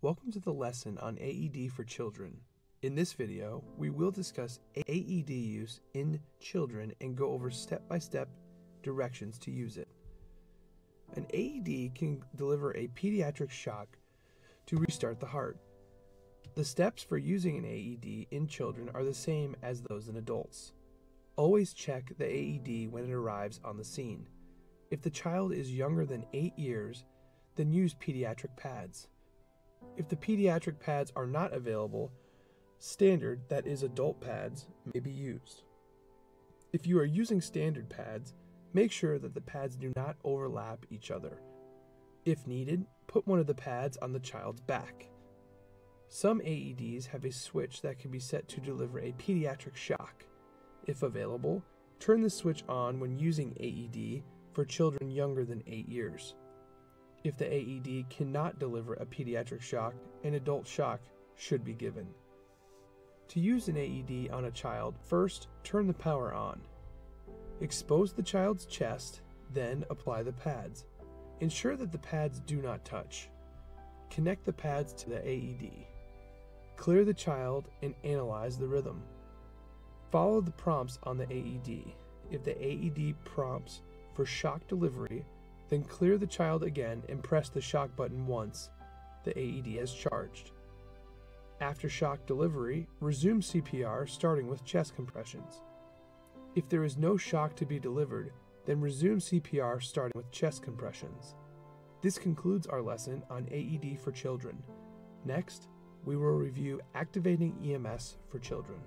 Welcome to the lesson on AED for children. In this video, we will discuss AED use in children and go over step-by-step directions to use it. An AED can deliver a pediatric shock to restart the heart. The steps for using an AED in children are the same as those in adults. Always check the AED when it arrives on the scene. If the child is younger than 8 years, then use pediatric pads. If the pediatric pads are not available, standard, that is adult pads, may be used. If you are using standard pads, make sure that the pads do not overlap each other. If needed, put one of the pads on the child's back. Some AEDs have a switch that can be set to deliver a pediatric shock. If available, turn the switch on when using AED for children younger than 8 years. If the AED cannot deliver a pediatric shock, an adult shock should be given. To use an AED on a child, first turn the power on. Expose the child's chest, then apply the pads. Ensure that the pads do not touch. Connect the pads to the AED. Clear the child and analyze the rhythm. Follow the prompts on the AED. If the AED prompts for shock delivery, then clear the child again and press the shock button once. The AED has charged. After shock delivery, resume CPR starting with chest compressions. If there is no shock to be delivered, then resume CPR starting with chest compressions. This concludes our lesson on AED for children. Next, we will review activating EMS for children.